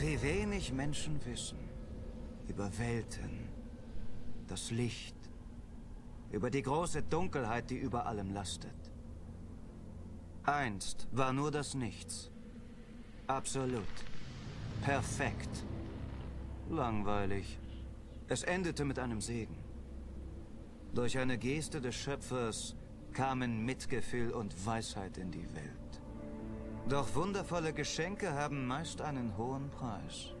Wie wenig Menschen wissen über Welten, das Licht, über die große Dunkelheit, die über allem lastet. Einst war nur das Nichts. Absolut. Perfekt. Langweilig. Es endete mit einem Segen. Durch eine Geste des Schöpfers kamen Mitgefühl und Weisheit in die Welt. Doch wundervolle Geschenke haben meist einen hohen Preis.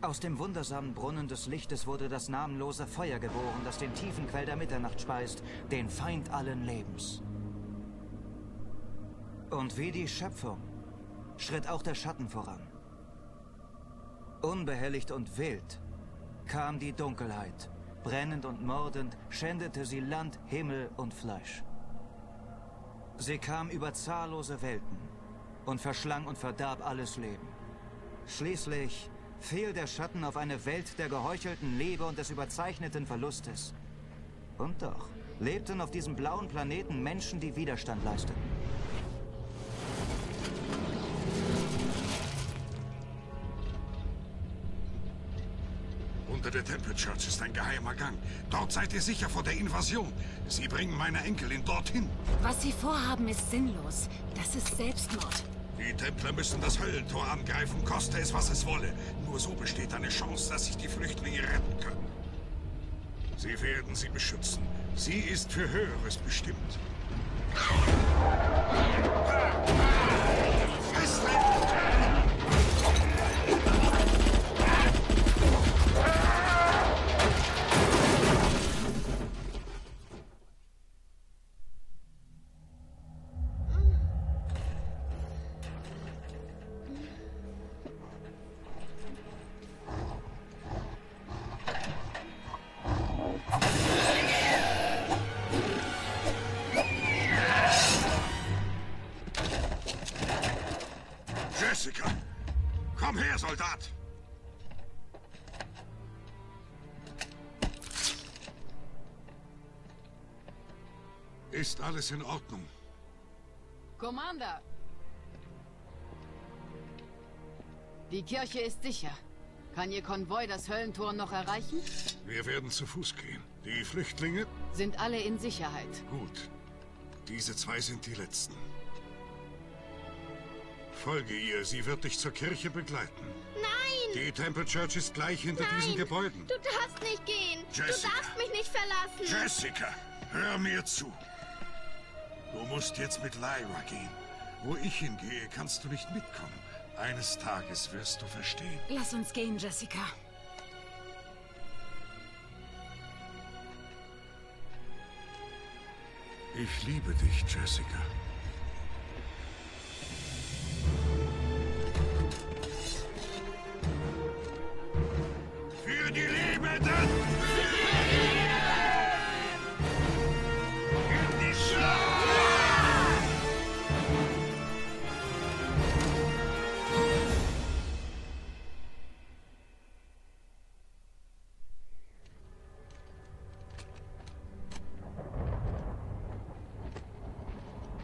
Aus dem wundersamen Brunnen des Lichtes wurde das namenlose Feuer geboren, das den tiefen Quell der Mitternacht speist, den Feind allen Lebens. Und wie die Schöpfung schritt auch der Schatten voran. Unbehelligt und wild kam die Dunkelheit. Brennend und mordend schändete sie Land, Himmel und Fleisch. Sie kam über zahllose Welten und verschlang und verdarb alles Leben. Schließlich fiel der Schatten auf eine Welt der geheuchelten Liebe und des überzeichneten Verlustes. Und doch lebten auf diesem blauen Planeten Menschen, die Widerstand leisteten. Der Temple Church ist ein geheimer Gang. Dort seid ihr sicher vor der Invasion. Sie bringen meine Enkelin dorthin. Was Sie vorhaben, ist sinnlos. Das ist Selbstmord. Die Templer müssen das Höllentor angreifen, koste es, was es wolle. Nur so besteht eine Chance, dass sich die Flüchtlinge retten können. Sie werden sie beschützen. Sie ist für Höheres bestimmt. Jessica! Komm her, Soldat! Ist alles in Ordnung? Commander! Die Kirche ist sicher. Kann Ihr Konvoi das Höllentor noch erreichen? Wir werden zu Fuß gehen. Die Flüchtlinge? Sind alle in Sicherheit. Gut. Diese zwei sind die letzten. Folge ihr, sie wird dich zur Kirche begleiten. Nein! Die Temple Church ist gleich hinter Nein! diesen Gebäuden. Du darfst nicht gehen! Jessica! Du darfst mich nicht verlassen! Jessica, hör mir zu. Du musst jetzt mit Lyra gehen. Wo ich hingehe, kannst du nicht mitkommen. Eines Tages wirst du verstehen. Lass uns gehen, Jessica. Ich liebe dich, Jessica.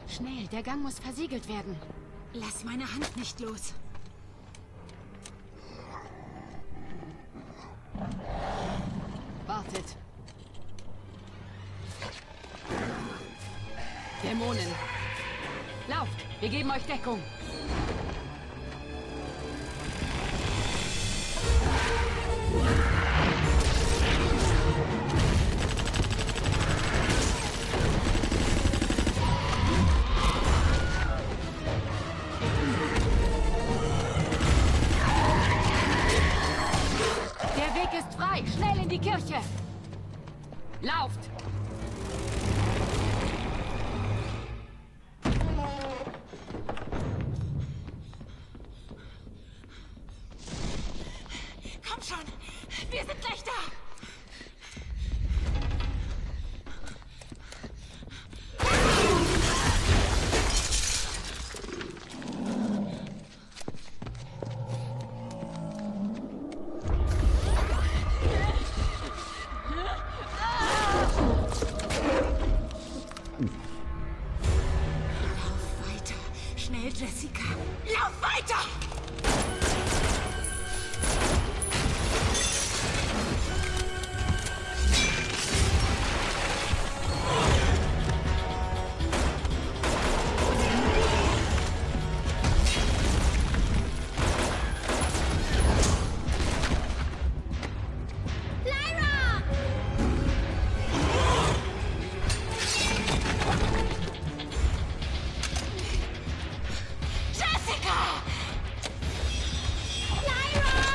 Schnell, der Gang muss versiegelt werden. Lass meine Hand nicht los. Wartet. Dämonen. Lauft! Wir geben euch Deckung. Der Weg ist frei. Schnell in die Kirche. Lauft! Komm schon! Wir sind gleich da! Fire!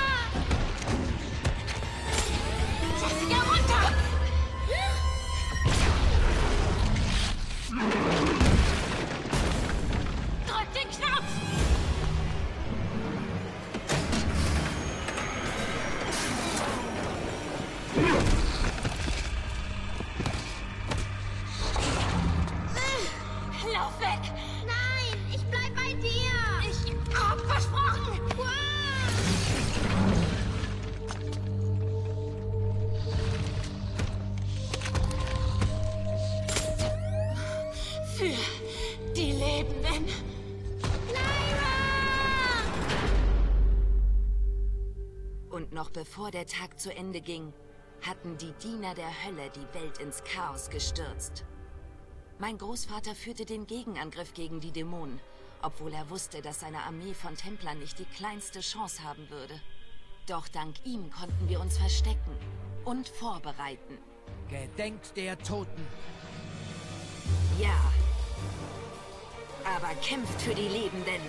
Die Lebenden. Lyra! Und noch bevor der Tag zu Ende ging, hatten die Diener der Hölle die Welt ins Chaos gestürzt. Mein Großvater führte den Gegenangriff gegen die Dämonen, obwohl er wusste, dass seine Armee von Templern nicht die kleinste Chance haben würde. Doch dank ihm konnten wir uns verstecken und vorbereiten. Gedenkt der Toten. Ja, aber kämpft für die Lebenden.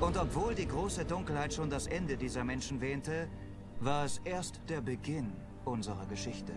Und obwohl die große Dunkelheit schon das Ende dieser Menschen wähnte, war es erst der Beginn unserer Geschichte.